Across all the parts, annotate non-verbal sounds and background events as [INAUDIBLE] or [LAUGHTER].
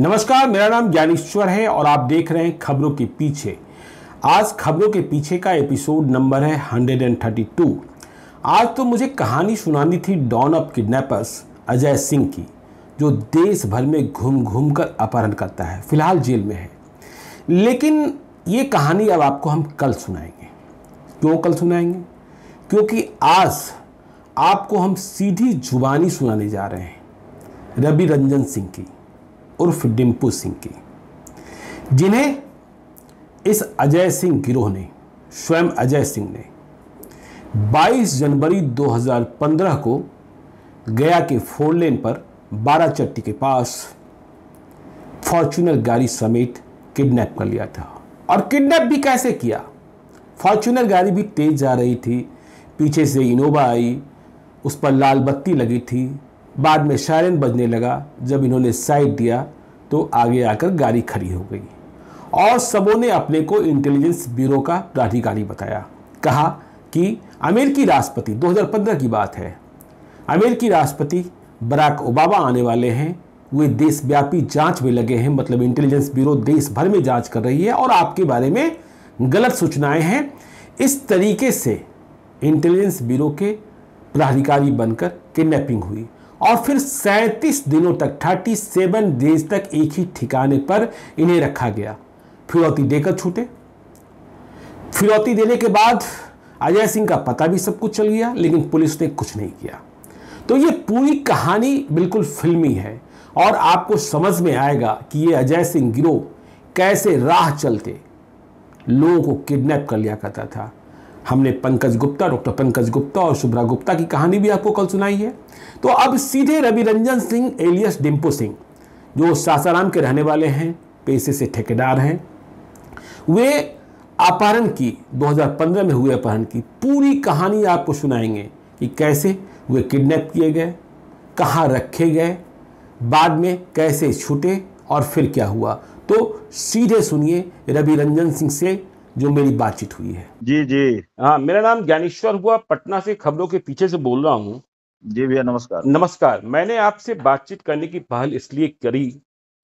नमस्कार, मेरा नाम ज्ञानेश्वर है और आप देख रहे हैं खबरों के पीछे। आज खबरों के पीछे का एपिसोड नंबर है 132 आज तो मुझे कहानी सुनानी थी Don of kidnappers, Ajay Singh की, जो देश भर में घूम घूम कर अपहरण करता है। फ़िलहाल जेल में है। लेकिन ये कहानी अब आपको हम कल सुनाएँगे। क्यों कल सुनाएँगे? क्योंकि आज आपको हम सीधी जुबानी सुनाने जा रहे हैं रवि रंजन सिंह की। उर्फ़ डिम्पू सिंह की। जिन्हें इस अजय सिंह गिरोह ने, स्वयं अजय सिंह ने 22 जनवरी 2015 को गया के फोर लेन पर बारह चट्टी के पास फॉर्चूनर गाड़ी समेत किडनैप कर लिया था। और किडनैप भी कैसे किया? फॉर्चूनर गाड़ी भी तेज जा रही थी। पीछे से इनोवा आई, उस पर लाल बत्ती लगी थी। बाद में शायरन बजने लगा। जब इन्होंने साइड दिया तो आगे आकर गाड़ी खड़ी हो गई। और सबों ने अपने को इंटेलिजेंस ब्यूरो का प्राधिकारी बताया। कहा कि अमेरिकी राष्ट्रपति 2015 की बात है। अमेरिकी राष्ट्रपति बराक ओबामा आने वाले हैं। वे देशव्यापी जाँच में लगे हैं मतलब इंटेलिजेंस ब्यूरो देश भर में जाँच कर रही है और आपके बारे में गलत सूचनाएँ हैं। इस तरीके से इंटेलिजेंस ब्यूरो के प्राधिकारी बनकर किडनैपिंग हुई। और फिर सैंतीस दिनों तक थर्टी सेवन डेज़ तक एक ही ठिकाने पर इन्हें रखा गया। फिरौती देकर छूटे। फिरौती देने के बाद अजय सिंह का पता भी सब कुछ चल गया, लेकिन पुलिस ने कुछ नहीं किया। तो ये पूरी कहानी बिल्कुल फिल्मी है, और आपको समझ में आएगा कि ये अजय सिंह गिरोह कैसे राह चलते लोगों को किडनैप कर लिया करता था। हमने पंकज गुप्ता, डॉक्टर पंकज गुप्ता और शुभ्रा गुप्ता की कहानी भी आपको कल सुनाई है। तो अब सीधे रवि रंजन सिंह एलियस डिम्पू सिंह, जो सासाराम के रहने वाले हैं, पेशे से ठेकेदार हैं। वे अपहरण की 2015 में हुए अपहरण की पूरी कहानी आपको सुनाएँगे कि कैसे वे किडनैप किए गए, कहाँ रखे गए, बाद में कैसे छूटे और फिर क्या हुआ। तो सीधे सुनिए रवि रंजन सिंह से जो मेरी बातचीत हुई है। जी जी। हाँ मेरा नाम ज्ञानेश्वर हुआ। पटना से खबरों के पीछे से बोल रहा हूँ। जी भैया नमस्कार। नमस्कार। मैंने आपसे बातचीत करने की पहल इसलिए करी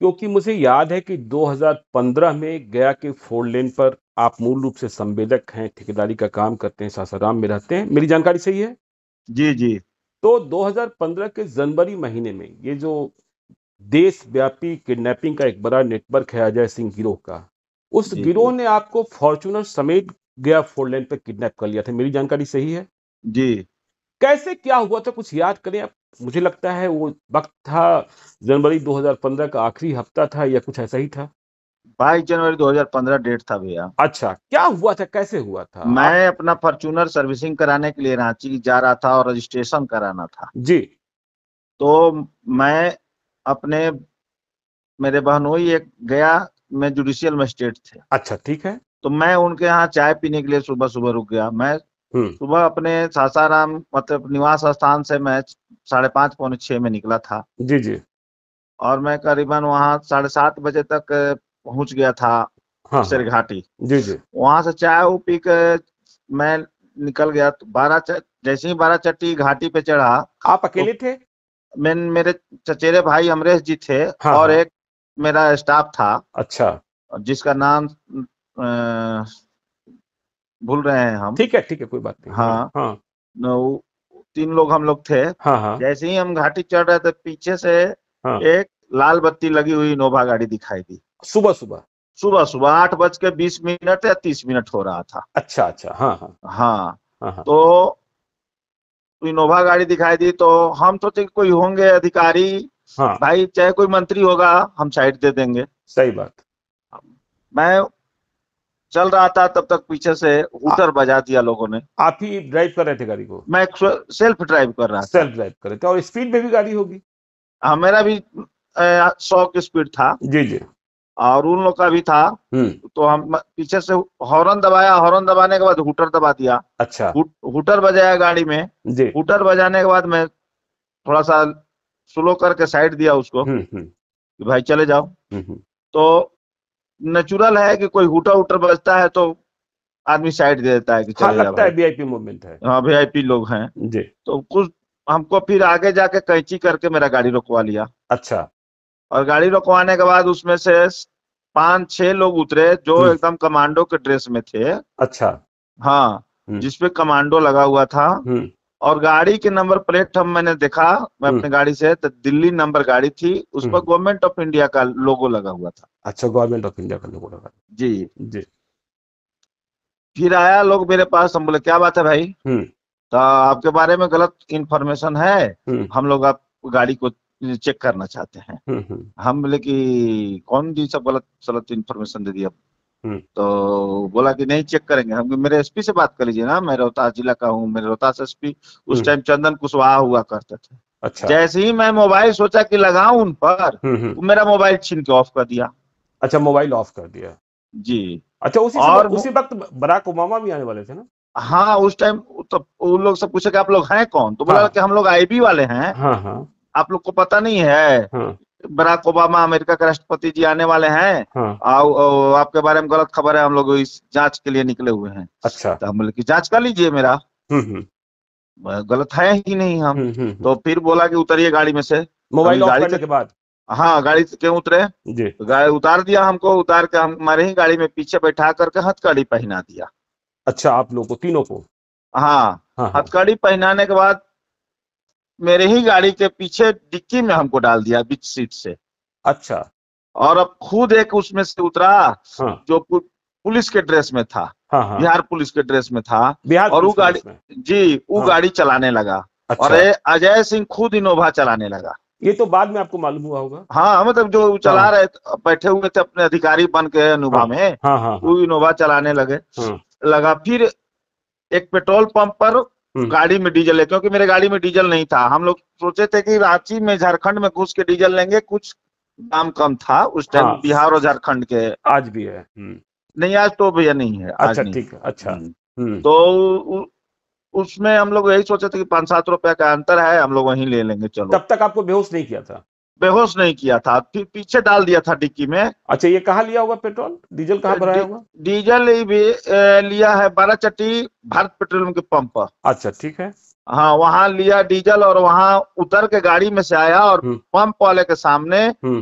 क्योंकि मुझे याद है कि 2015 में गया के फोर लेन पर आप मूल रूप से संवेदक हैं ठेकेदारी का काम करते हैं सासाराम में रहते हैं। मेरी जानकारी सही है? जी जी। तो 2015 के जनवरी महीने में ये जो देशव्यापी किडनैपिंग का एक बड़ा नेटवर्क है अजय सिंह गिरोह का उस गिरोह ने आपको फॉर्चूनर समेत गया फोर लेन पर किडनैप कर लिया था। मेरी जानकारी सही है? जी। कैसे क्या हुआ था कुछ याद करें आप? मुझे लगता है वो वक्त था जनवरी 2015 का आखिरी हफ़्ता था या कुछ ऐसा ही था? बाईस जनवरी 2015 डेट था भैया। अच्छा क्या हुआ था कैसे हुआ था? आप- मैं अपना फॉर्चूनर सर्विसिंग कराने के लिए रांची जा रहा था और रजिस्ट्रेशन कराना था। जी। तो मैं अपने मेरे बहनोई एक गया में जुडिशियल मजिस्ट्रेट थे। अच्छा ठीक है। तो मैं उनके यहाँ चाय पीने के लिए सुबह सुबह रुक गया। मैं हम्म। सुबह अपने सासाराम मतलब निवास स्थान से मैं साढ़े पाँच पौने छः में निकला था। जी जी। और मैं करीबन वहाँ साढ़े सात बजे तक पहुँच गया था हाँ सिर हाँ, घाटी जी जी। वहाँ से चाय वो पी के मैं निकल गया। तो बारह जैसे ही बारह चट्टी घाटी पे चढ़ा आप अकेले तो, थे? मैं मेरे चचेरे भाई अमरेश जी थे हाँ, और हाँ। एक मेरा स्टाफ था। अच्छा। जिसका नाम भूल रहे हैं हम। ठीक है ठीक है कोई बात नहीं। हाँ। हाँ। न, तीन लोग हम लोग थे। हाँ हाँ। जैसे ही हम घाटी चढ़ रहे थे पीछे से हाँ। एक लाल बत्ती लगी हुई इनोवा गाड़ी दिखाई दी। सुबह सुबह? सुबह सुबह। आठ बज के बीस मिनट या तीस मिनट हो रहा था। अच्छा अच्छा। हाँ हाँ। हाँ। हाँ हाँ। तो इनोवा गाड़ी दिखाई दी तो हम सोचे कोई होंगे अधिकारी हाँ। भाई चाहे कोई मंत्री होगा हम साइड दे देंगे। सही बात। मैं चल रहा था तब तक पीछे से हूटर बजा दिया लोगों ने। आप ही ड्राइव कर रहे थे गाड़ी को? मैं सेल्फ ड्राइव कर रहा सेल्फ ड्राइव कर रहे थे और स्पीड में भी गाड़ी होगी। हाँ मेरा भी सौ की स्पीड था। जी जी। और उन लोग का भी था। हम्म। तो हम पीछे से हॉर्न दबाया। हॉर्न दबाने के बाद हुटर दबा दिया। अच्छा। हुटर बजाया गाड़ी में। हुटर बजाने के बाद मैं थोड़ा सा स्लो करके साइड दिया उसको हम्म हम्म। कि भाई चले जाओ। हम्म, तो नेचुरल है कि कोई हुटर उटर बजता है तो आदमी साइड दे देता है कि हाँ चले जा लगता है वीआईपी मूवमेंट है। हाँ वीआईपी लोग हैं। जी। तो कुछ हमको फिर आगे जाके कैंची करके मेरा गाड़ी रोकवा लिया। अच्छा। और गाड़ी रोकवाने के बाद उसमें से पाँच छह लोग उतरे जो। एकदम कमांडो के ड्रेस में थे। अच्छा। हाँ। जिसपे कमांडो लगा हुआ था। और गाड़ी के नंबर प्लेट हम मैंने देखा मैं हम्म। अपनी गाड़ी से तो दिल्ली नंबर गाड़ी थी उस पर हम्म। गवर्नमेंट ऑफ़ इंडिया का लोगो लगा हुआ था। अच्छा गवर्नमेंट ऑफ़ इंडिया का लोगो लगा। जी। जी। फिर आया लोग मेरे पास हम बोले क्या बात है भाई? हम्म। तो आपके बारे में गलत इंफॉर्मेशन है। हम लोग आप गाड़ी को चेक करना चाहते हैं। हम बोले कि कौन जी सब गलत गलत इंफॉर्मेशन दे दिया। तो बोला कि नहीं चेक करेंगे। हम मेरे एसपी से बात कर लीजिए ना मैं रोहतास जिला का हूँ मेरे रोहतास एसपी उस हम्म। टाइम चंदन कुशवाहा हुआ करते थे। अच्छा। जैसे ही मैं मोबाइल सोचा कि लगाऊँ उन पर हम्म हम्म। मेरा मोबाइल छीन के ऑफ़ कर दिया। अच्छा मोबाइल ऑफ़ कर दिया। जी। अच्छा उसी और उसी वक्त बराक ओबामा भी आने वाले थे ना? हाँ उस टाइम तो उन लोग सब पूछे कि आप लोग हैं कौन? तो बोला हाँ। कि हम लोग आईबी वाले हैं। हाँ हाँ। आप लोग को पता नहीं है। हाँ। बराक ओबामा अमेरिका के राष्ट्रपति जी आने वाले हैं। हाँ। आओ, आओ, आपके बारे में गलत खबर है हम लोग इस जाँच के लिए निकले हुए हैं। अच्छा। तो हम बोले कि जाँच कर लीजिए मेरा। हम्म हम्म। गलत है ही नहीं हम। हम्म तो फिर बोला कि उतरिए गाड़ी में से। मोबाइल ऑफ़ गाड़ी करने के बाद? हाँ गाड़ी से क्यों उतरे? जी। तो गाड़ी उतार दिया हमको उतार के हम हमारे ही गाड़ी में पीछे बैठा करके हथकड़ी पहना दिया। अच्छा आप लोग को तीनों को? हाँ हाँ हाँ। हथकड़ी पहनाने के बाद मेरे ही गाड़ी के पीछे डिक्की में हमको डाल दिया बीच सीट से। अच्छा। और अब खुद एक उसमें से उतरा हाँ। जो पुलिस के ड्रेस में था। हाँ हाँ। बिहार पुलिस के ड्रेस में था। बिहार और वो गाड़ी- जी वो हाँ। गाड़ी चलाने लगा। और अच्छा ये अजय सिंह खुद इनोवा चलाने लगा। ये तो बाद में आपको मालूम हुआ होगा। हाँ मतलब जो चला हाँ। रहे बैठे हुए थे अपने अधिकारी बन के अनुभा हाँ। में हाँ हाँ वो इनोवा चलाने लगे। हाँ। लगा फिर एक पेट्रोल पंप पर। गाड़ी में डीजल है क्योंकि मेरे गाड़ी में डीजल नहीं था। हम लोग सोचे थे कि रांची में झारखंड में घुस के डीजल लेंगे कुछ दाम कम था उस टाइम हाँ। बिहार और झारखंड के। आज भी है हम्म, नहीं आज तो भैया नहीं है अच्छा नहीं। ठीक है अच्छा। हम्म। हम्म, तो उसमें हम लोग यही सोचे थे कि पाँच सात रुपया का अंतर है हम लोग वही ले लेंगे चलो। तब तक आपको बेहोश नहीं किया था? बेहोश नहीं किया था फिर पीछे डाल दिया था डिक्की में। अच्छा ये कहा लिया होगा पेट्रोल? डीजल कहाँ भराया होगा डीजल भी लिया है बारह चट्टी भारत पेट्रोलियम के पंप पर। अच्छा ठीक है। हाँ वहाँ लिया डीजल और वहाँ उतर के गाड़ी में से आया और हम्म। पंप वाले के सामने हम्म।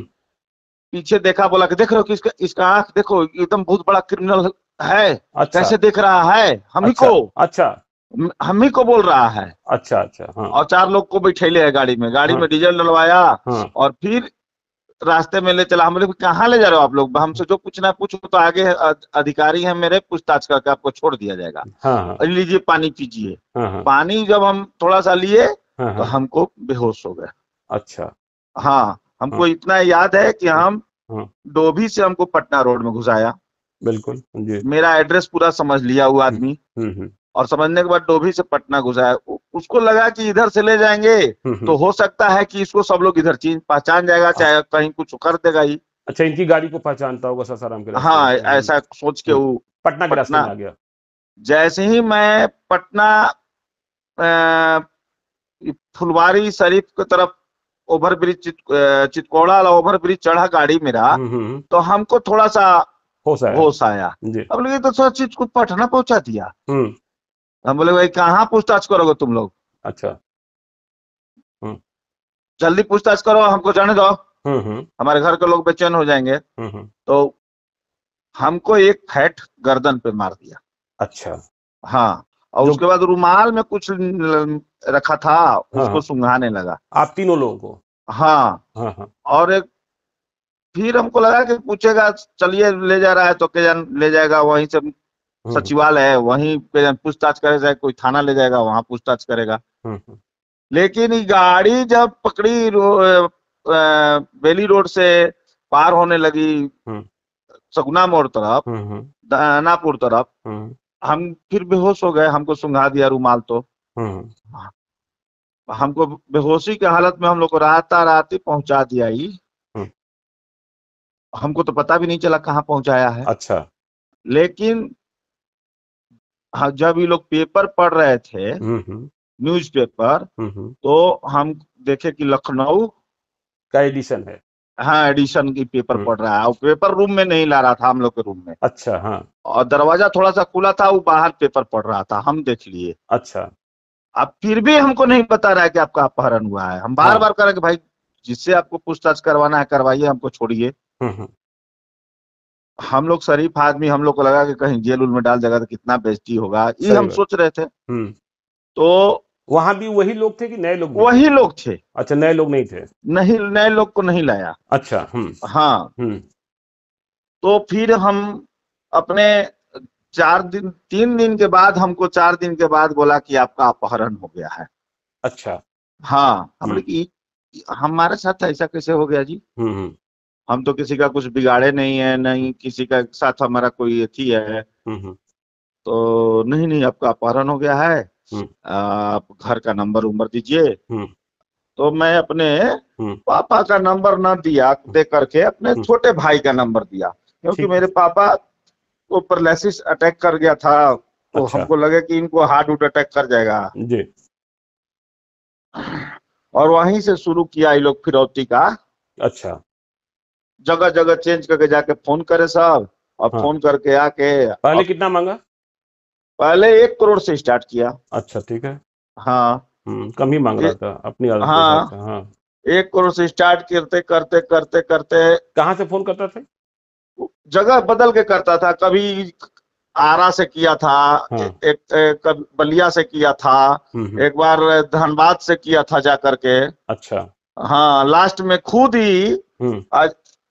पीछे देखा बोला कि देख रहे हो कि इसका इसका आँख देखो एकदम बहुत बड़ा क्रिमिनल है। अच्छा। कैसे देख रहा है? हम ही अच्छा, को। अच्छा। हम ही को बोल रहा है। अच्छा अच्छा हाँ। और चार लोग को बैठेले है गाड़ी में। गाड़ी हाँ। में डीजल डलवाया हाँ। और फिर रास्ते में ले चला। हम बोले कहाँ ले जा रहे हो आप लोग? हमसे जो पूछना है पूछो तो आगे अधिकारी है मेरे पूछताछ करके आपको छोड़ दिया जाएगा। हाँ हाँ। लीजिए पानी पीजिए। हाँ हाँ। पानी जब हम थोड़ा सा लिए हाँ तो हाँ हमको बेहोश हो गए अच्छा। हाँ हमको हाँ। इतना याद है कि हम। डोभी से हमको पटना रोड में घुसाया। बिल्कुल जी। मेरा एड्रेस पूरा समझ लिया वो आदमी। हम्म हम्म। और समझने के बाद डोभी से पटना घुसाया उ- उसको लगा कि इधर से ले जाएँगे। हम्म, हम्म। तो हो सकता है कि इसको सब लोग इधर चीन पहचान जाएगा चाहे कहीं कुछ कर देगा ही। अच्छा इनकी गाड़ी को पहचानता होगा सासाराम के हाँ हम्म, ऐसा सोच के वो पटना के रास्ते में आ गया। जैसे ही मैं पटना फुलवारी शरीफ की तरफ़ ओवर ब्रिज चित, चितकोड़ा वाला ओवर ब्रिज चढ़ा गाड़ी मेरा। तो हमको थोड़ा सा हो होश आया। अब लगे तो सब चीज़ को पटना पहुँचा दिया। हम बोले भाई कहाँ पूछताछ करोगे तुम लोग? अच्छा। जल्दी पूछताछ करो हमको जाने दो। हम्म हम्म। हमारे घर के लोग बेचैन हो जाएँगे। हम्म, हम्म। तो हमको एक फैट गर्दन पे मार दिया। अच्छा। हाँ और उसके बाद रुमाल में कुछ रखा था उसको हाँ। सुंघाने लगा। आप तीनों लोगों को? हाँ। हाँ हाँ। और एक फिर हमको लगा कि पूछेगा चलिए ले जा रहा है तो के जान ले जाएगा वहीं से हम्म, सचिवालय है वहीं पे पूछताछ करे जाए कोई थाना ले जाएगा वहाँ पूछताछ करेगा। हम्म, हम्म, लेकिन गाड़ी जब पकड़ी रो, बेली रोड से पार होने लगी हम्म। सगुना मोड़ तरफ़ हम्म, हम्म, दानापुर तरफ़ हम्म, हम फिर बेहोश हो गए हमको सुंघा दिया रुमाल तो। हम्म, हमको बेहोशी के हालत में हम लोग को राता रात ही पहुँचा दिया ही हम्म। हमको तो पता भी नहीं चला कहाँ पहुँचाया है। अच्छा। लेकिन जब ये लोग पेपर पढ़ रहे थे हम्म, हम्म, न्यूज़पेपर हम्म। तो हम देखे कि लखनऊ का एडिशन है। हाँ एडिशन की पेपर। पढ़ रहा है। और पेपर रूम में नहीं ला रहा था हम लोग के रूम में। अच्छा हाँ। और दरवाज़ा थोड़ा सा खुला था वो बाहर पेपर पढ़ रहा था। हम देख लिए। अच्छा। अब फिर भी हमको नहीं बता रहा है कि आपका अपहरण हुआ है। हम बार हाँ। बार कह रहे हैं भाई जिससे आपको पूछताछ करवाना है करवाइए हमको छोड़िए। हम लोग शरीफ आदमी हम लोग को लगा कि कहीं जेल उल में डाल देगा तो कितना बेइज्जती होगा। ये हम सोच रहे थे। हम्म। तो वहाँ भी वही लोग थे कि नए लोग वही लोग थे। अच्छा नए लोग नहीं थे? नहीं नए लोग को नहीं लाया। अच्छा हम्म। हाँ। हम्म। तो फिर हम अपने चार दिन तीन दिन के बाद हमको चार दिन के बाद बोला कि आपका अपहरण हो गया है। अच्छा। हाँ। हमारे साथ ऐसा कैसे हो गया जी? हम तो किसी का कुछ बिगाड़े नहीं है नहीं किसी का साथ हमारा कोई अथी है हम्म, हम्म, तो नहीं नहीं आपका अपहरण हो गया है हम्म। आप घर का नंबर उम्बर दीजिए। तो मैं अपने। पापा का नंबर न दिया दे करके अपने। छोटे भाई का नंबर दिया क्योंकि मेरे पापा को पैरालिसिस अटैक कर गया था तो अच्छा। हमको लगे कि इनको हार्ट उट अटैक कर जाएगा जी और वहीं से शुरू किया ये लोग फिरौती का अच्छा जगह जगह चेंज करके जाके फ़ोन करे साहब। और हाँ। फ़ोन करके आके पहले और कितना मांगा? पहले एक करोड़ से स्टार्ट किया। अच्छा ठीक है। हाँ। हम्म कम ही मांग रहा था अपनी आदत हाँ। हाँ। एक करोड़ से स्टार्ट करते करते करते करते। कहाँ से फ़ोन करता था? जगह बदल के करता था। कभी आरा से किया था हाँ। एक, एक बलिया से किया था। हम्म, हम्म, एक बार धनबाद से किया था जा करके अच्छा। हाँ लास्ट में खुद ही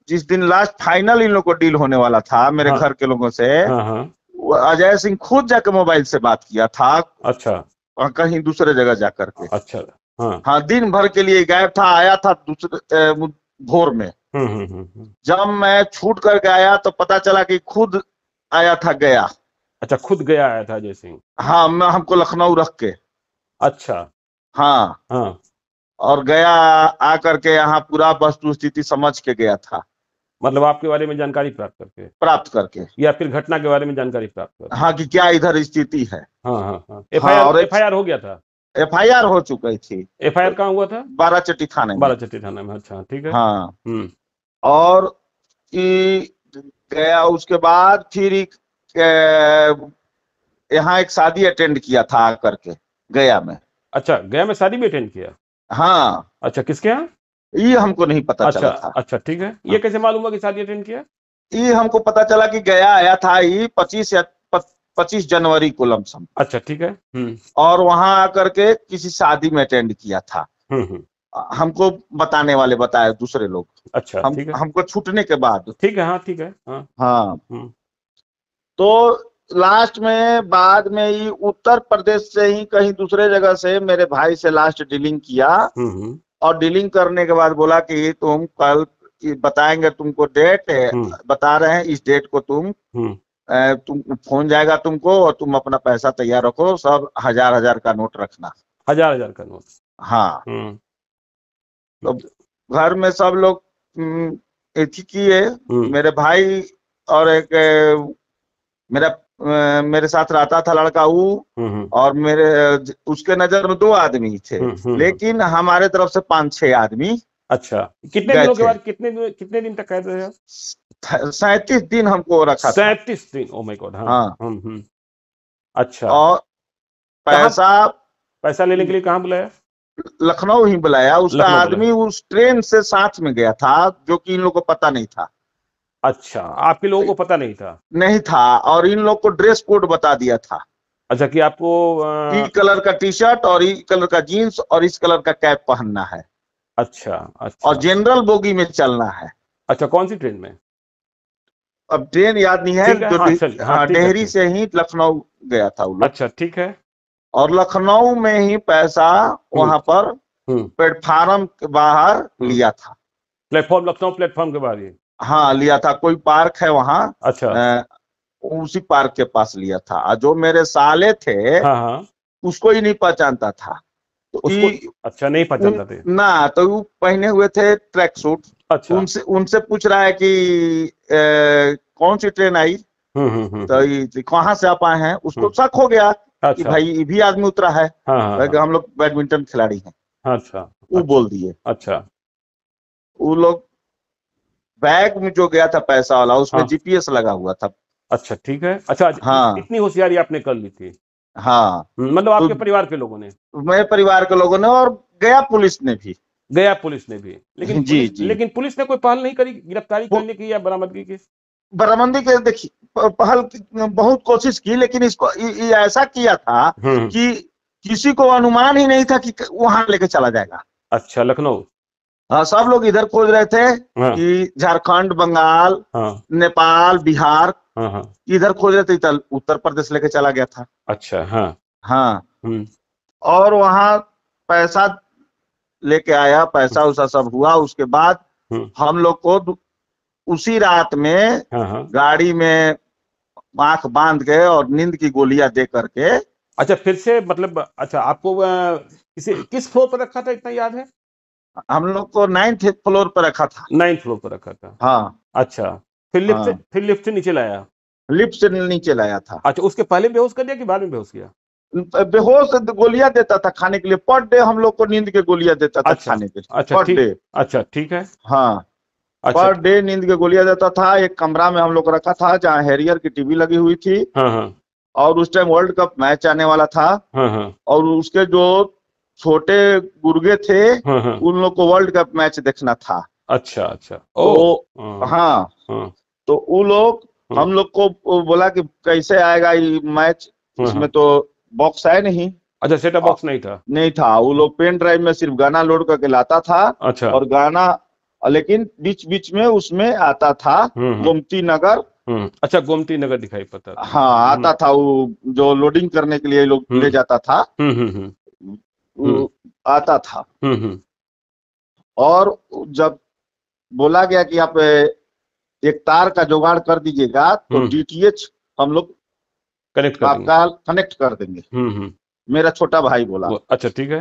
जिस दिन लास्ट फाइनल इन लोग को डील होने वाला था मेरे हाँ। घर के लोगों से हाँ हाँ। वो अजय सिंह खुद जाके मोबाइल से बात किया था। अच्छा। कहीं दूसरे जगह जाकर के। अच्छा हाँ। हाँ दिन भर के लिए गायब था आया था दूसरे भोर में। हम्म हम्म हम्म। जब मैं छूट करके आया तो पता चला कि खुद आया था गया। अच्छा खुद गया आया था अजय सिंह? हाँ मैं हमको लखनऊ रख के। अच्छा। हाँ। हाँ। और गया आकर के यहाँ पूरा वस्तु स्थिति समझ के गया था। मतलब आपके बारे में जानकारी प्राप्त करके। प्राप्त करके। या फिर घटना के बारे में जानकारी प्राप्त करके। हाँ कि क्या इधर स्थिति है। हाँ हाँ हाँ। एफ़ आई आर हो गया था? एफ़ आई आर हो चुकी थी। एफ़ आई आर कहाँ हुआ था? बाराचट्टी थाने में। बाराचट्टी थाना में अच्छा ठीक है। हाँ। हम्म। और गया उसके बाद फिर यहाँ एक शादी अटेंड किया था आकर के गया में। अच्छा गया में शादी भी अटेंड किया? हाँ। अच्छा किसके यहाँ? ये हमको नहीं पता अच्छा चला था। अच्छा ठीक है। ये कैसे मालूम हुआ कि शादी अटेंड किया? ये हमको पता चला कि गया आया था ये पच्चीस या पच्चीस जनवरी को लमसम। अच्छा ठीक है। हम्म। और वहाँ आकर के किसी शादी में अटेंड किया था। हम्म हम्म। हमको बताने वाले बताए दूसरे लोग। अच्छा हम ठीक है। हमको छूटने के बाद। ठीक है हाँ ठीक है हाँ। हाँ। तो लास्ट में बाद में ये उत्तर प्रदेश से ही कहीं दूसरे जगह से मेरे भाई से लास्ट डीलिंग किया। और डीलिंग करने के बाद बोला कि तुम कल बताएँगे तुमको डेट हम्म। बता रहे हैं इस डेट को तुम हम्म। तुम फ़ोन जाएगा तुमको और तुम अपना पैसा तैयार रखो सब हज़ार हज़ार का नोट रखना। हज़ार हज़ार का नोट हाँ। हम्म। तो घर में सब लोग किए। मेरे भाई और एक मेरा मेरे साथ रहता था लड़का वो हम्म हम्म, और मेरे उसके नज़र में दो आदमी थे। हम्म। लेकिन हमारे तरफ़ से पाँच छह आदमी अच्छा। कितने दिनों के बाद कितने दिन कितने दिन तक कैद रहे सैतीस दिन हमको रखा सैतीस दिन। ओ माय गॉड हाँ। हाँ। अच्छा। और पैसा पैसा लेने के लिए कहाँ बुलाया? लखनऊ ही बुलाया। उसका आदमी उस ट्रेन से साथ में गया था जो कि इन लोगों को पता नहीं था। अच्छा आपके लोगों को पता नहीं था? नहीं था और इन लोग को ड्रेस कोड बता दिया था। अच्छा कि आपको ई कलर का टी शर्ट और ई कलर का जीन्स और इस कलर का कैप पहनना है। अच्छा अच्छा। और जनरल बोगी में चलना है। अच्छा कौन सी ट्रेन में? अब ट्रेन याद नहीं है जो हाँ, हाँ, हाँ, डेहरी से ही लखनऊ गया था अच्छा ठीक है। और लखनऊ में ही पैसा वहाँ पर हम्म। प्लेटफार्म के बाहर हम्म। लिया था। प्लेटफॉर्म लखनऊ प्लेटफॉर्म के बाहर ही हाँ लिया था। कोई पार्क है वहाँ? अच्छा। अ, उसी पार्क के पास लिया था। जो मेरे साले थे हाँ हाँ। उसको ही नहीं पहचानता था। तो उसको अच्छा नहीं पहचानता थे। ना तो वो पहने हुए थे ट्रैक सूट। अच्छा। उनसे उनसे पूछ रहा है कि अ, कौन सी ट्रेन आई? हम्म हम्म हम्म। तो कहाँ से आप आए हैं? उसको। शक हो गया अच्छा। कि अच्छा। भाई ये भी आदमी उतरा है। हाँ हाँ हम लोग बैडमिंटन खिलाड़ी हैं। हाँ, अच्छा वो बोल दिए। अच्छा। वो लोग बैग में जो गया था पैसा वाला उसमें हाँ। जीपीएस लगा हुआ था। अच्छा ठीक है। अच्छा हाँ। इतनी होशियारी आपने कर ली थी। हाँ। हम्म, मतलब आपके तो- परिवार के लोगों ने? मेरे परिवार के लोगों ने और गया पुलिस ने भी। गया पुलिस ने भी। लेकिन [LAUGHS] जी, पुलिस, जी। लेकिन पुलिस ने कोई पहल नहीं करी गिरफ्तारी करने की या बरामदगी की? बरामदी के देखिए पहल बहुत कोशिश की लेकिन इसको ऐसा किया था हम्म। कि किसी को अनुमान ही नहीं था कि वहाँ लेके चला जाएगा। अच्छा लखनऊ? हाँ, सब लोग इधर खोज रहे थे हाँ। कि झारखंड बंगाल हाँ। नेपाल बिहार हाँ हाँ। इधर खोज रहे थे उत्तर प्रदेश लेके चला गया था। अच्छा हाँ। हाँ। हम्म। और वहाँ पैसा लेके आया पैसा उसा सब हुआ उसके बाद हम्म। हम लोग को उसी रात में हाँ हाँ। गाड़ी में आँख बाँध के और नींद की गोलियाँ दे करके अच्छा फिर से मतलब अच्छा आपको किसी किस फ्लोर पर रखा था इतना याद है? हम लोग को नाइन्थ फ्लोर पर रखा था। नाइन्थ फ्लोर पर रखा था। हाँ। अच्छा फिर लिफ्ट हाँ। फिर लिफ्ट से नीचे लाया? लिफ्ट से नीचे लाया था। अच्छा उसके पहले बेहोश कर दिया कि बाद में बेहोश किया? बेहोश गोलियाँ देता था खाने के लिए। पर डे हम लोग को नींद के गोलियाँ देता था अच्छा, खाने के लिए। अच्छा पर डे अच्छा ठीक है। हाँ। अच्छा। पर डे नींद के गोलियाँ देता था। एक कमरा में हम लोग रखा था जहाँ हैरियर की टीवी लगी हुई थी। हाँ हाँ। और उस टाइम वर्ल्ड कप मैच आने वाला था। हाँ हाँ। और उसके जो छोटे गुर्गे थे हाँ हाँ। उन लोग को वर्ल्ड कप मैच देखना था। अच्छा अच्छा। ओ तो हाँ। हाँ। हाँ। तो वो लोग हम्म। हम लोग को बोला कि कैसे आएगा ये मैच हाँ, इसमें हाँ। तो बॉक्स है नहीं। अच्छा सेटअप बॉक्स नहीं था? नहीं था। वो लोग पेन ड्राइव में सिर्फ़ गाना लोड करके लाता था अच्छा। और गाना लेकिन बीच बीच में उसमें आता था गोमती नगर। अच्छा गोमती नगर दिखाई पड़ता हाँ आता था वो जो लोडिंग करने के लिए लोग। ले जाता था हम्म हम्म हम्म वो आता था। हम्म हम्म। और जब बोला गया कि आप एक तार का जुगाड़ कर दीजिएगा तो हम्म। डीटीएच हम लोग कनेक्ट कर देंगे। आपका कनेक्ट कर देंगे। हम्म हम्म। मेरा छोटा भाई बोला। अच्छा ठीक है।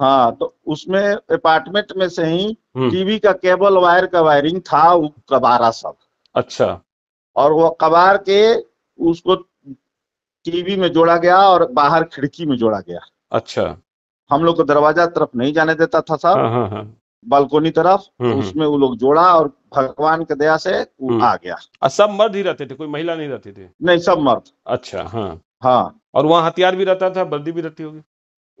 हाँ तो उसमें अपार्टमेंट में से ही हम्म। टीवी का केबल वायर का वायरिंग था वो कबारा सब। अच्छा। और वो कबार के उसको टीवी में जोड़ा गया और बाहर खिड़की में जोड़ा गया। अच्छा। हम लोग को दरवाज़ा तरफ़ नहीं जाने देता था सब हाँ हाँ हाँ। बालकोनी तरफ़ हम्म, हम्म। उसमें वो लोग जोड़ा और भगवान के दया से वो हम्म। आ गया। और सब मर्द ही रहते थे कोई महिला नहीं रहती थी? नहीं सब मर्द। अच्छा हाँ। हाँ। और वहाँ हथियार भी रहता था वर्दी भी रहती होगी?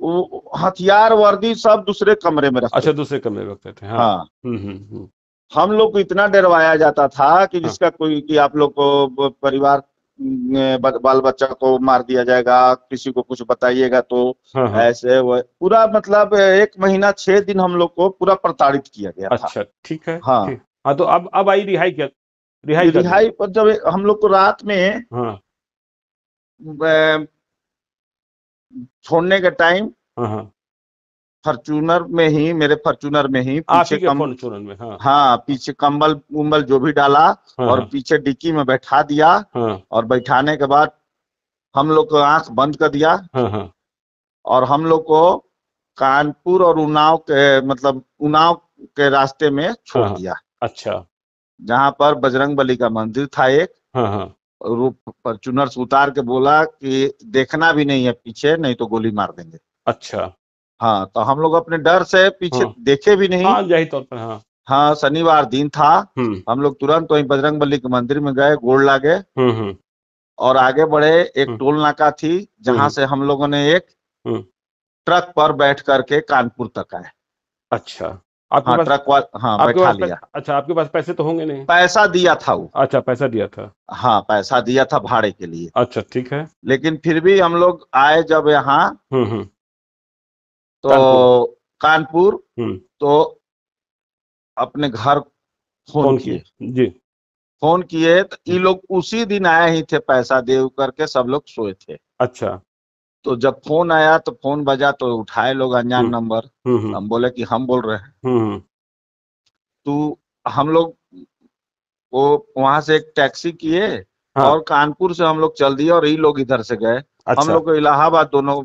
वो हथियार वर्दी सब दूसरे कमरे में रखते अच्छा दूसरे कमरे में रखते थे हाँ। हाँ। हम लोग को इतना डरवाया जाता था कि जिसका हाँ। कोई कि आप लोग को परिवार बाल बच्चा को मार दिया जाएगा किसी को कुछ बताइएगा तो हाँ हाँ। ऐसे वो पूरा मतलब एक महीना छह दिन हम लोग को पूरा प्रताड़ित किया गया अच्छा ठीक है हाँ। हाँ तो अब अब आई रिहाई क्या? रिहाई रिहाई पर जब हम लोग को रात में हाँ। छोड़ने का टाइम हाँ। फॉर्चूनर में ही मेरे फॉर्चूनर में ही पीछे ही कम में हाँ। हाँ पीछे कंबल उम्बल जो भी डाला हाँ और पीछे डिक्की में बैठा दिया हाँ। और बैठाने के बाद हम लोग को आँख बंद कर दिया। हाँ हाँ। और हम लोग को कानपुर और उन्नाव के मतलब उन्नाव के रास्ते में छोड़ हाँ। दिया। अच्छा। जहाँ पर बजरंग बली का मंदिर था एक। हाँ हाँ। फॉर्चूनर से उतार के बोला कि देखना भी नहीं है पीछे नहीं तो गोली मार देंगे। अच्छा। हाँ तो हम लोग अपने डर से पीछे हाँ। देखे भी नहीं। हाँ ज़ाहिर तौर पर हाँ। हाँ शनिवार दिन था। हम्म। हम लोग तुरंत वहीं बजरंग बली के मंदिर में गए गोड़ लागे। हम्म हम्म। और आगे बढ़े एक। टोल नाका थी जहाँ। से हम लोगों ने एक। ट्रक पर बैठ करके कानपुर तक आए। अच्छा। आपके हाँ पास ट्रक वाल हाँ आपके बैठा लिया। अच्छा आपके पास पैसे तो होंगे नहीं? पैसा दिया था वो। अच्छा पैसा दिया था। हाँ पैसा दिया था भाड़े के लिए। अच्छा ठीक है। लेकिन फिर भी हम लोग आए जब यहाँ तो कानपुर। हम्म। तो अपने घर फ़ोन किए। जी। फ़ोन किए तो ये लोग उसी दिन आए ही थे पैसा दे करके सब लोग सोए थे। अच्छा। तो जब फ़ोन आया तो फ़ोन बजा तो उठाए लोग अनजान हम्म। नंबर। हम्म हम्म। हम बोले कि हम बोल रहे हैं। हम्म हम्म, तो हम लोग वो वहाँ से एक टैक्सी किए हाँ। और कानपुर से हम लोग चल दिए और ये लोग इधर से गए। अच्छा। हम लोग को इलाहाबाद दोनों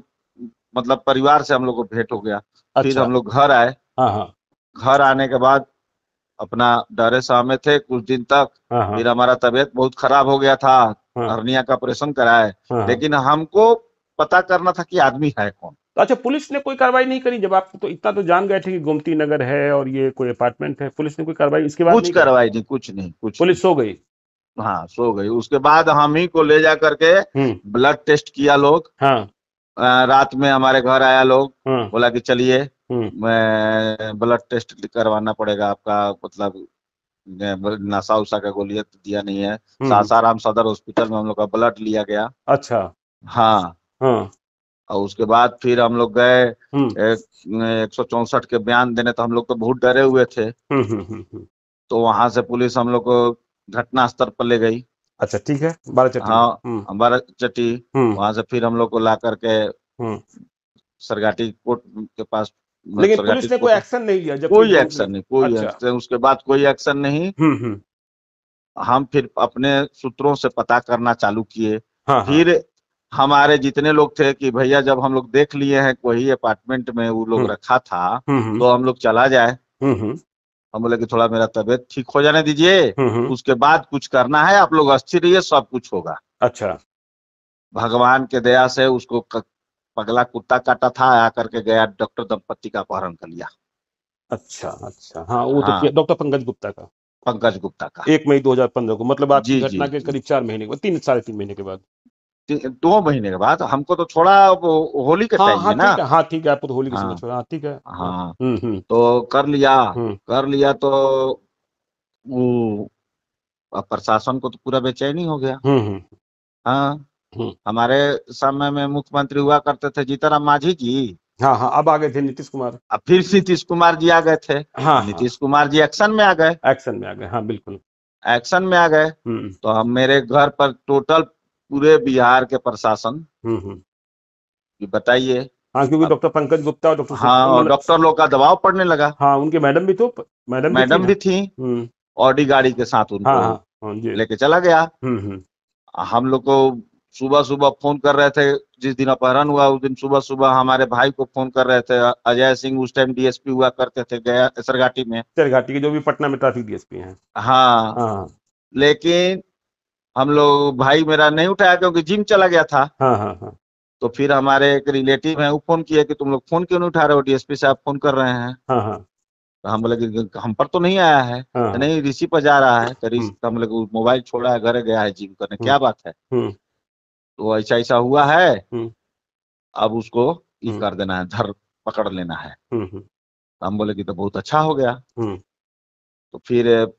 मतलब परिवार से हम लोग को भेंट हो गया। अच्छा। फिर हम लोग घर आए। हाँ हाँ। घर आने के बाद अपना डरे सहमे थे कुछ दिन तक। हाँ फिर हमारा तबीयत बहुत खराब हो गया था। हर्निया का ऑपरेशन कराए। लेकिन हमको पता करना था कि आदमी है कौन। तो अच्छा पुलिस ने कोई कार्रवाई नहीं करी? जब आप तो इतना तो जान गए थे कि गोमती नगर है और ये कोई अपार्टमेंट है पुलिस ने कोई कार्रवाई इसके बाद कुछ कार्रवाई नहीं कुछ नहीं कुछ पुलिस सो गई? हाँ सो गई। उसके बाद हम ही को ले जा करके हम्म। ब्लड टेस्ट किया लोग। हाँ। रात में हमारे घर आया लोग हाँ बोला कि चलिए हम्म। मैं ब्लड टेस्ट करवाना पड़ेगा आपका मतलब नशा उशा का गोलियाँ तो दिया नहीं है। हम्म, सासाराम सदर हॉस्पिटल में हम लोग का ब्लड लिया गया। अच्छा। हाँ। हाँ। और उसके बाद फिर हम लोग गए हम्म। एक सौ चौसठ के बयान देने तो हम लोग तो बहुत डरे हुए थे। हम्म हम्म हम्म, हम्म। तो वहाँ से पुलिस हम लोग को घटना स्थल पर ले गई। अच्छा ठीक है। बारह चट्टी। हाँ। हम्म। हमारा चट्टी। हम्म। वहाँ से फिर हम लोग को ला करके हम्म। सरगाटी कोर्ट के पास लेकिन पुलिस ने कोई एक्शन नहीं लिया जब कोई एक्शन नहीं कोई अच्छा। एक्शन उसके बाद कोई एक्शन नहीं। हम फिर अपने सूत्रों से पता करना चालू किए। हाँ हाँ। फिर हमारे जितने लोग थे कि भैया जब हम लोग देख लिए हैं कोई अपार्टमेंट में वो लोग। रखा था तो हम लोग चला जाए। हम बोले कि थोड़ा मेरा तबीयत ठीक हो जाने दीजिए। हम्म, हम्म। उसके बाद कुछ करना है आप लोग अस्थिर रहिए सब कुछ होगा। अच्छा। भगवान के दया से उसको पगला कुत्ता काटा था आकर के गया डॉक्टर दंपति का अपहरण कर लिया। अच्छा अच्छा। हाँ वो तो हाँ। किया डॉक्टर पंकज गुप्ता का। पंकज गुप्ता का। एक मई 2015 को मतलब आपकी जी, जी, घटना के करीब चार महीने के बाद तीन साढ़े तीन महीने के बाद। ती- दो महीने के बाद हमको तो छोड़ा होली के हाँ टाइम हाँ में ना है हाँ ठीक है आपको तो होली के हाँ। समय छोड़ा हाँ ठीक है। हाँ। हम्म हम्म। तो कर लिया। हम्म। कर लिया तो वो प्रशासन को तो पूरा बेचैनी हो गया। हाँ। हमारे समय में मुख्यमंत्री हुआ करते थे जीतराम मांझी जी। हाँ हाँ अब आ गए थे नीतीश कुमार। अब फिर से नीतीश कुमार जी आ गए थे। हाँ हाँ। नीतीश कुमार जी एक्शन में आ गए। एक्शन में आ गए हाँ बिल्कुल। एक्शन में आ गए। तो हम मेरे घर पर टोटल पूरे बिहार के प्रशासन। हम्म हम्म। कि बताइए। हाँ क्योंकि डॉक्टर पंकज गुप्ता और डॉक्टर हाँ और डॉक्टर लोग का दबाव पड़ने लगा। हाँ उनके मैडम भी तो मैडम मैडम भी ना? थी। हम्म। ऑडी गाड़ी के साथ हाँ उनको हाँ हाँ लेके चला गया। हम्म हम्म। हम लोग को सुबह सुबह फ़ोन कर रहे थे जिस दिन अपहरण हुआ उस दिन सुबह सुबह हमारे भाई को फ़ोन कर रहे थे। अजय सिंह उस टाइम डीएसपी हुआ करते थे गया सरघाटी में। चरघाटी के जो भी पटना में ट्रैफ़िक डीएसपी हैं। हाँ। हाँ। लेकिन हम लोग भाई मेरा नहीं उठाया क्योंकि जिम चला गया था। हाँ हाँ हाँ। तो फिर हमारे एक रिलेटिव हैं वो फ़ोन किए कि तुम लोग फ़ोन क्यों नहीं उठा रहे हो? डीएसपी साहब फ़ोन कर रहे हैं। हाँ हाँ। तो हम बोले कि हम पर तो नहीं आया है। हाँ। तो नहीं ऋषि पर जा रहा है तो हम्म। हम लोग मोबाइल छोड़ा है घर गया है जिम करने। क्या बात है? हम्म। तो ऐसा ऐसा हुआ है। हम्म। अब उसको ये हम्म। कर देना है धर पकड़ लेना है। हम्म हम्म। तो हम बोले कि तो बहुत अच्छा हो गया। हम्म। तो फिर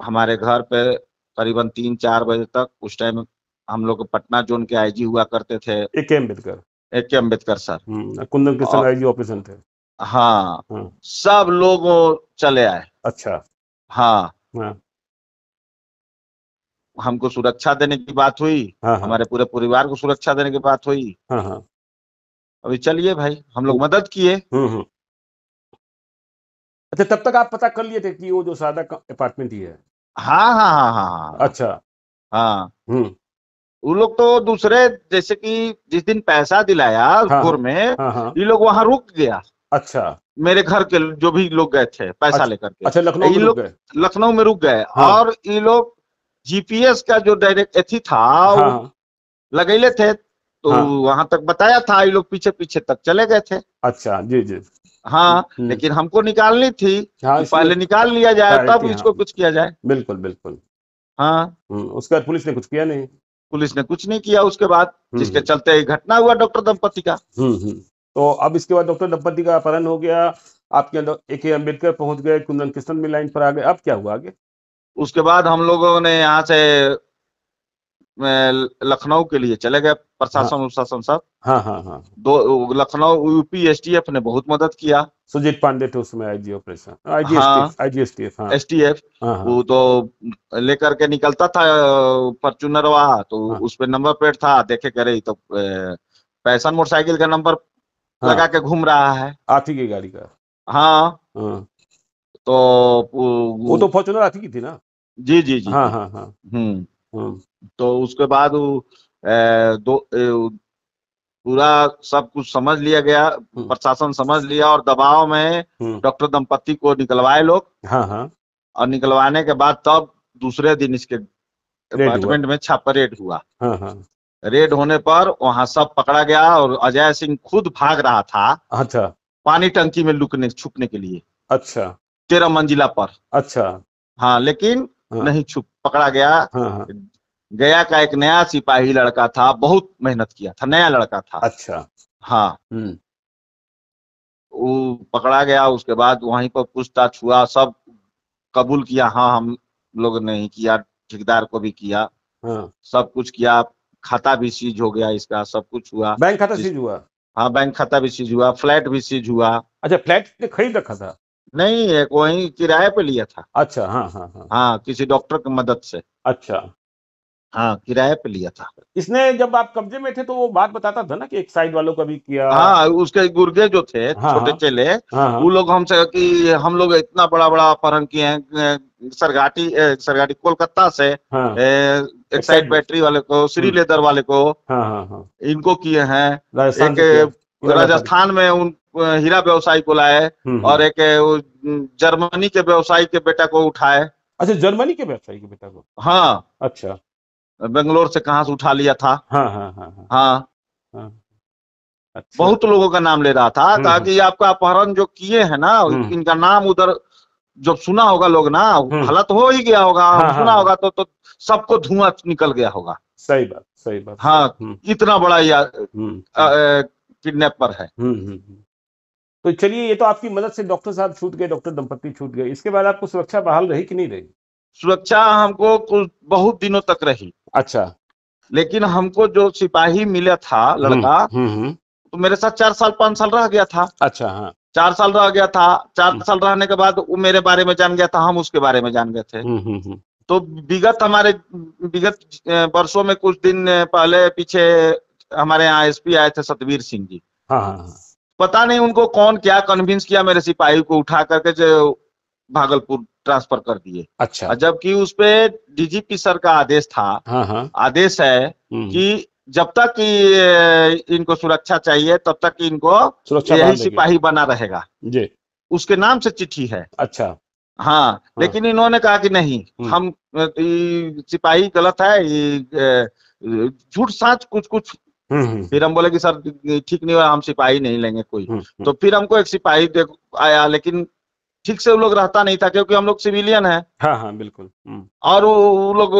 हमारे घर पे करीबन तीन चार बजे तक उस टाइम हम लोग पटना जोन के आईजी हुआ करते थे। ए के अंबेडकर ए के अंबेडकर सर कुंदन कृष्ण और- राय जी ऑपरेशन थे। हाँ हाँ। सब लोग चले आए। अच्छा। हाँ। हाँ। हमको सुरक्षा देने की बात हुई। हाँ हाँ। हमारे पूरे परिवार को सुरक्षा देने की बात हुई। हाँ हाँ। अभी चलिए भाई हम लोग मदद किए। हम्म हम्म। अच्छा तब तक आप पता कर लिए थे कि वो जो सादा अपार्टमेंट ही है? हाँ हाँ हाँ हाँ हाँ अच्छा। हाँ। हम्म। वो लोग तो दूसरे जैसे कि जिस दिन पैसा दिलाया हाँ। घोर में हाँ हाँ। ये लोग वहाँ रुक गया। अच्छा। मेरे घर के जो भी लोग गए थे पैसा अच्छा, लेकर के। अच्छा लखनऊ में लोग- गए? लखनऊ में रुक गए। हाँ। और ये लोग जीपीएस का जो डायरेक्ट एथी था हाँ वो हाँ। थे। तो हाँ। वहाँ तक बताया था ये लोग पीछे पीछे तक चले गए थे। अच्छा जी जी। हाँ हम्म, लेकिन हमको निकालनी थी हाँ पहले निकाल लिया जाए तब। इसको कुछ किया जाए। बिल्कुल बिल्कुल। हाँ। हम्म, उसके बाद पुलिस ने कुछ किया नहीं। पुलिस ने कुछ नहीं किया उसके बाद हम्म, जिसके हम्म। चलते घटना हुआ डॉक्टर दंपति का। हम्म हम्म। तो अब इसके बाद डॉक्टर दंपति का अपहरण हो गया आपके अंदर ए के अंबेडकर पहुँच गए कुंदन कृष्ण भी लाइन पर आ गए अब क्या हुआ आगे? उसके बाद हम लोगों ने यहाँ से लखनऊ के लिए चले गए प्रशासन उशासन सब हाँ हाँ हाँ। दो लखनऊ यूपी एसटीएफ ने बहुत मदद किया। सुजीत पांडे थे उसमें आईजी ऑपरेशन आईजी हाँ। एसटीएफ हाँ। एसटीएफ हाँ हाँ। वो तो लेकर के निकलता था फॉर्चूनर वहा तो हाँ। उस पे नंबर प्लेट था देखे करे तो पैसन मोटरसाइकिल का नंबर हाँ। लगा के घूम रहा है। ही की गाड़ी का? हाँ। हाँ। तो वो तो फॉर्चुनर ही की थी ना? जी जी जी। हाँ हाँ हाँ। हम्म, तो उसके बाद वो दो पूरा सब कुछ समझ लिया गया प्रशासन समझ लिया और दबाव में हम्म, डॉक्टर दंपति को निकलवाए लोग। हाँ हाँ। और निकलवाने के बाद तब दूसरे दिन इसके। अपार्टमेंट में छापा रेड हुआ। हाँ हाँ। रेड होने पर वहाँ सब पकड़ा गया और अजय सिंह खुद भाग रहा था अच्छा। पानी टंकी में लुकने छुपने के लिए। अच्छा। तेरह मंजिला पर। अच्छा। हाँ लेकिन हाँ। नहीं छुप पकड़ा गया। हाँ हाँ। गया का एक नया सिपाही लड़का था बहुत मेहनत किया था नया लड़का था। अच्छा। हाँ। हम्म। वो पकड़ा गया उसके बाद वहीं पर पूछताछ हुआ सब कबूल किया हाँ हम लोग ने ही किया ठेकेदार को भी किया। हाँ। सब कुछ किया खाता भी सीज हो गया इसका सब कुछ हुआ। बैंक खाता सीज हुआ? हाँ बैंक खाता भी सीज हुआ फ्लैट भी सीज हुआ। अच्छा फ्लैट खरीद रखा था? नहीं एक वहीं किराए पे लिया था। अच्छा हाँ हाँ हाँ। हाँ किसी डॉक्टर की मदद से। अच्छा। हाँ किराए पे लिया था। इसने जब आप कब्जे में थे तो वो बात बताता था ना कि एक साइड वालों का भी किया। हाँ उसके गुर्गे जो थे हाँ, छोटे हाँ। चेले हाँ हाँ। वो लोग हमसे कि हम लोग इतना बड़ा बड़ा अपहरण किए हैं सरघाटी अ, सरघाटी कोलकाता से हाँ। बैटरी वाले को श्री। लेदर वाले को हाँ हाँ हाँ। इनको किए हैं। राजस्थान एक राजस्थान में उन हीरा व्यवसायी को लाए हम्म, और एक जर्मनी के व्यवसायी के बेटा को उठाए अच्छा जर्मनी के व्यवसायी के बेटा को? हाँ। अच्छा। बेंगलोर से कहाँ से उठा लिया था। हाँ हाँ हाँ हाँ। हाँ। हाँ। अच्छा। बहुत लोगों का नाम ले रहा था हम्म, कहा कि आपका अपहरण जो किए हैं ना हम्म। इनका नाम उधर जब सुना होगा लोग ना हम्म। हालत हो ही गया होगा हाँ, सुना हाँ। होगा तो तो सबको धुआँ निकल गया होगा। सही बात सही बात। हाँ हम्म, इतना बड़ा या हम्म, किडनैपर है। हम्म, हम्म, हम्म। तो चलिए ये तो आपकी मदद से डॉक्टर साहब छूट गए डॉक्टर दंपति छूट गए। इसके बाद आपको सुरक्षा बहाल रही कि नहीं रही? सुरक्षा हमको कुछ बहुत दिनों तक रही। अच्छा। लेकिन हमको जो सिपाही मिला था लड़का हम्म, हम्म, तो मेरे साथ चार साल पाँच साल रह गया था। अच्छा हाँ। चार साल रह गया था। चार हम्म। साल रहने के बाद वो मेरे बारे में जान गया था हम उसके बारे में जान गए थे। हम्म, हम्म, हम्म, तो विगत हमारे विगत वर्षों में कुछ दिन पहले पीछे हमारे यहाँ एसपी आए थे सतवीर सिंह जी। हाँ हाँ हाँ। पता नहीं उनको कौन क्या कन्विंस किया मेरे सिपाही को उठा करके जो भागलपुर ट्रांसफ़र कर दिए। अच्छा। जबकि उस पे डीजीपी सर का आदेश था हाँ हाँ। आदेश है हम्म, कि जब तक कि इनको सुरक्षा चाहिए तब तक इनको यही सिपाही बना रहेगा। जी। उसके नाम से चिट्ठी है। अच्छा। हाँ लेकिन इन्होंने कहा कि नहीं हम्म। हम सिपाही गलत है झूठ साच कुछ कुछ हम्म, हम्म, फिर हम बोले कि सर ठीक नहीं हुआ हम सिपाही नहीं लेंगे कोई। हम्म, तो फिर हमको एक सिपाही देख आया लेकिन ठीक से वो लोग रहता नहीं था क्योंकि हम लोग सिविलियन है। हाँ हाँ बिल्कुल। हम्म, और वो लोग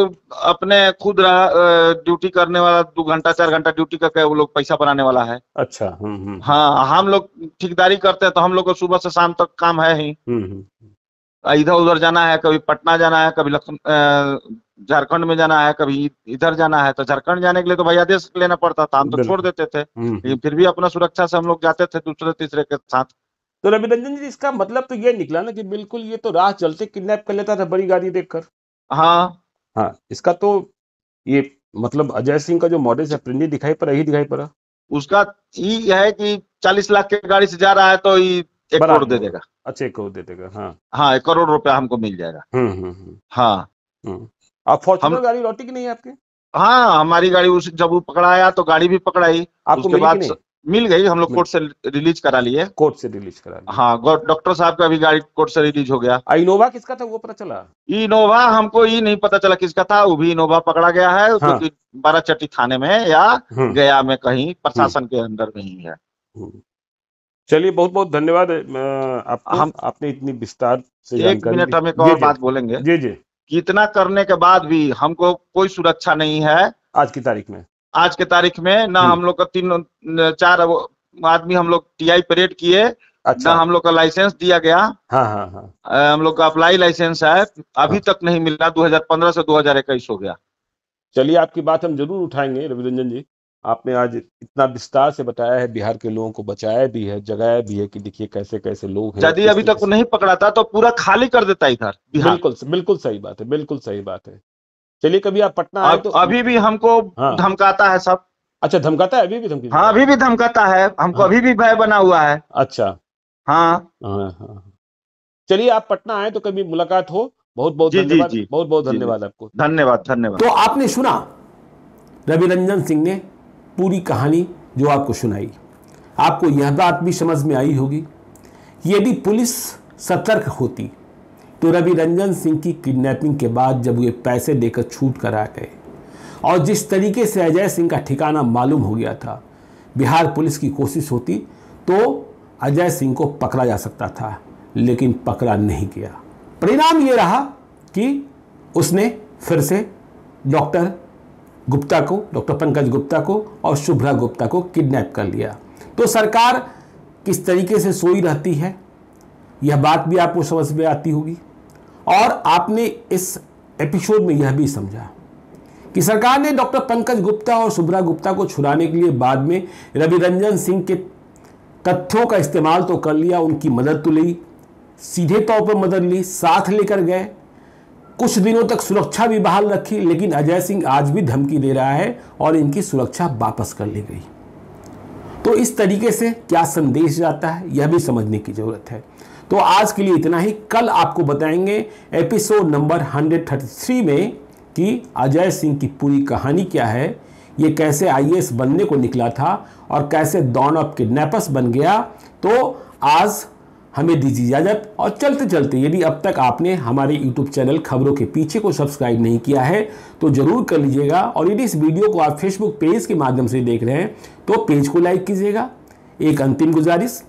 अपने खुद रह- ड्यूटी करने वाला दो घंटा चार घंटा ड्यूटी करके वो लोग पैसा बनाने वाला है। अच्छा हम्म, हम्म, हाँ हम लोग ठेकेदारी करते हैं तो हम लोग को सुबह से शाम तक काम है ही। हम्म, हम्म, इधर उधर जाना है कभी पटना जाना है कभी लखन अ, झारखंड में जाना है कभी इधर जाना है तो झारखंड जाने के लिए तो भैया आदेश लेना पड़ता था हम तो छोड़ देते थे। हम्म, लेकिन फिर भी अपना सुरक्षा से हम लोग जाते थे दूसरे तीसरे के साथ। तो रवि रंजन जी इसका मतलब तो ये निकला ना कि बिल्कुल ये तो राह चलते किडनैप कर लेता था बड़ी गाड़ी देखकर। हाँ। हाँ इसका तो ये मतलब अजय सिंह का जो मॉडल है दिखाई पड़ा ही दिखाई पड़ा। उसका ये है कि चालीस लाख की गाड़ी से जा रहा है तो ये एक करोड़ दे देगा। अच्छा एक करोड़ दे देगा हाँ। हाँ एक करोड़ रुपया हमको मिल जाएगा। हम्म हम्म हम्म। हाँ। हम्म। आप फॉर्चुनर गाड़ी लौटी कि नहीं आपके? हाँ हमारी गाड़ी उस जब वो पकड़ाया तो गाड़ी भी पकड़ाई। आपको उसके बाद मिल गई हम लोग कोर्ट से रिलीज़ करा लिए। कोर्ट से रिलीज़ करा दिया हाँ डॉक्टर साहब का भी गाड़ी कोर्ट से रिलीज़ हो गया। इनोवा किसका था वो पता चला? इनोवा हमको ये नहीं पता चला किसका था वो भी इनोवा पकड़ा गया है। हाँ। जो कि बाराचट्टी थाने में या हम्म, गया में कहीं प्रशासन के अंदर में ही है। हम्म। चलिए बहुत बहुत धन्यवाद हम- आपने इतनी विस्तार से एक मिनट हम एक और बात बोलेंगे। जी जी। कि इतना करने के बाद भी हमको कोई सुरक्षा नहीं है। आज की तारीख में। आज के तारीख में ना हम्म। हम लोग का तीन चार आदमी हम लोग टी आई परेड किए अच्छा। ना हम लोग का लाइसेंस दिया गया। हाँ हाँ हाँ। हम लोग का अप्लाई लाइसेंस है अभी हाँ। तक नहीं मिला 2015 से 2021 हो गया। चलिए आपकी बात हम ज़रूर उठाएँगे रविरंजन जी। आपने आज इतना विस्तार से बताया है बिहार के लोगों को बचाया भी है जगाया भी है कि देखिए कैसे कैसे लोग हैं यदि अभी तक नहीं पकड़ा था तो पूरा खाली कर देता इधर बिल्कुल बिल्कुल सही बात है बिल्कुल सही बात है। चलिए कभी आप पटना आए तो अभी भी हमको हाँ। धमकाता है सब। अच्छा धमकाता है अभी भी धमकी हाँ अभी भी धमकाता है हमको हाँ। अभी भी भय बना हुआ है। अच्छा। हाँ। हाँ हाँ। चलिए आप पटना आए तो कभी मुलाकात हो। बहुत बहुत धन्यवाद बहुत बहुत। धन्यवाद आपको। धन्यवाद धन्यवाद। तो आपने सुना रवि रंजन सिंह ने पूरी कहानी जो आपको सुनाई। आपको यह बात भी समझ में आई होगी। यदि पुलिस सतर्क होती। तो रवि रंजन सिंह की किडनैपिंग के बाद जब वे पैसे देकर छूट कर आ गए और जिस तरीके से अजय सिंह का ठिकाना मालूम हो गया था, बिहार पुलिस की कोशिश होती तो अजय सिंह को पकड़ा जा सकता था, लेकिन पकड़ा नहीं गया। परिणाम ये रहा कि उसने फिर से डॉक्टर गुप्ता को, डॉक्टर पंकज गुप्ता को और शुभ्रा गुप्ता को किडनैप कर लिया। तो सरकार किस तरीके से सोई रहती है, यह बात भी आपको समझ में आती होगी। और आपने इस एपिसोड में यह भी समझा कि सरकार ने डॉक्टर पंकज गुप्ता और शुभ्रा गुप्ता को छुड़ाने के लिए बाद में रवि रंजन सिंह के तथ्यों का इस्तेमाल तो कर लिया, उनकी मदद तो ली, सीधे तौर पर मदद ली, साथ लेकर गए कुछ दिनों तक सुरक्षा भी बहाल रखी, लेकिन अजय सिंह आज भी धमकी दे रहा है और इनकी सुरक्षा वापस कर ली गई। तो इस तरीके से क्या संदेश जाता है, यह भी समझने की ज़रूरत है। तो आज के लिए इतना ही। कल आपको बताएँगे एपिसोड नंबर 133 में कि अजय सिंह की पूरी कहानी क्या है, ये कैसे आईएएस बनने को निकला था और कैसे डॉन ऑफ़ किडनैपर्स बन गया। तो आज हमें दीजिए इजाज़त और चलते चलते यदि अब तक आपने हमारे यूट्यूब चैनल खबरों के पीछे को सब्सक्राइब नहीं किया है तो ज़रूर कर लीजिएगा और यदि इस वीडियो को आप फेसबुक पेज के माध्यम से देख रहे हैं तो पेज को लाइक कीजिएगा। एक अंतिम गुजारिश,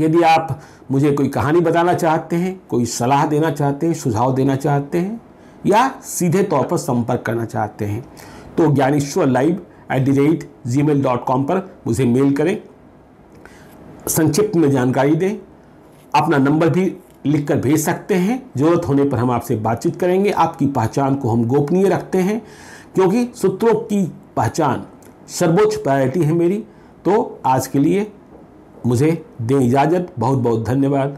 यदि आप मुझे कोई कहानी बताना चाहते हैं, कोई सलाह देना चाहते हैं, सुझाव देना चाहते हैं, या सीधे तौर पर संपर्क करना चाहते हैं तो Gyaneshwar live at the rate Gmail dot com पर मुझे मेल करें। संक्षिप्त में जानकारी दें अपना नंबर भी लिख कर भेज सकते हैं। ज़रूरत होने पर हम आपसे बातचीत करेंगे। आपकी पहचान को हम गोपनीय रखते हैं, क्योंकि सूत्रों की पहचान सर्वोच्च प्रायोरिटी है मेरी। तो आज के लिए मुझे दें इजाज़त। बहुत बहुत धन्यवाद।